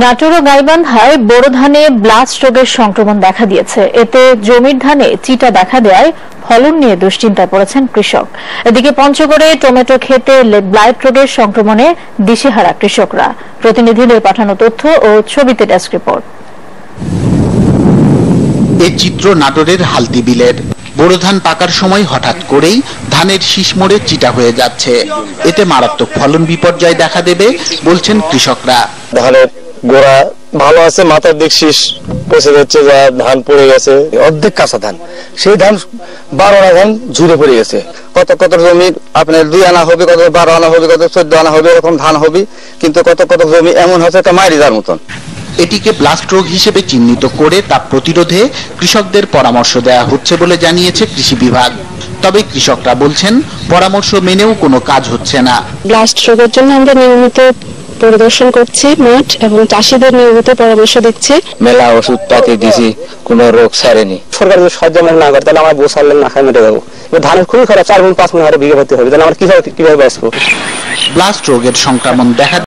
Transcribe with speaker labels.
Speaker 1: নাটোর ও গাইবান্ধায় বোরো ধানে ব্লাস্ট রোগের সংক্রমণ দেখা দিয়েছে। এতে জমির ধানে চিটা দেখা দেওয়ায় ফলন নিয়ে দুশ্চিন্তায় পড়েছেন কৃষক। এদিকে পঞ্চগড়ে টমেটো খেতে ব্লাইট রোগের সংক্রমণে দিশেহারা কৃষকরা। প্রতিনিধিদের পাঠানো তথ্য ও ছবিতে ডেস্ক রিপোর্ট।
Speaker 2: এ চিত্র নাটোরের হালদি বিলের। বোরো ধান পাকার সময় হঠাৎ করেই ধানের শীষ মরে চিটা হয়ে যাচ্ছে। এতে মারাত্মক ফলন বিপর্যয় দেখা দেবে বলছেন কৃষকরা।
Speaker 3: ধানের গোড়া ভালো আছে মাথার দিক শীষ পচে যাচ্ছে যা ধান পড়ে গেছে। অর্ধেক কাঁচা ধান। সেই ধান বারো আনা ধান ঝুড়ে পড়ে গেছে। কত কত জমি আপনার দুই আনা হবে কত বারো আনা হবে কত চোদ্দ আনা হবে এরকম ধান হবে কিন্তু কত কত জমি এমন হচ্ছে তা মারি যার মতন।
Speaker 2: এটিকে ব্লাস্ট রোগ হিসেবে চিহ্নিত করে তা প্রতিরোধে কৃষকদের পরামর্শ দেওয়া হচ্ছে বলে জানিয়েছে কৃষি বিভাগ। তবে কৃষকরা বলছেন পরামর্শ মেনেও কোনো কাজ হচ্ছে না।
Speaker 4: ব্লাস্ট রোগের জন্য আমরা নিয়মিত পরিদর্শন করছে মাঠ এবং চাষিদের নিয়মিত পরামর্শ দিচ্ছে।
Speaker 3: মেলা ওষুধ পাতি দিছি কোনো রোগ ছাড়েনি। সরকার যদি আমাদের না করে তাহলে আমার বউ সারলে না খাই মেটে যাব ধানের খুবই খারাপ চার গুণ পাঁচ মিনিট হারে বিঘা হতে হবে তাহলে আমার কীভাবে কীভাবে বাঁচবো?
Speaker 2: ব্লাস্ট রোগের সংক্রমণ দেখা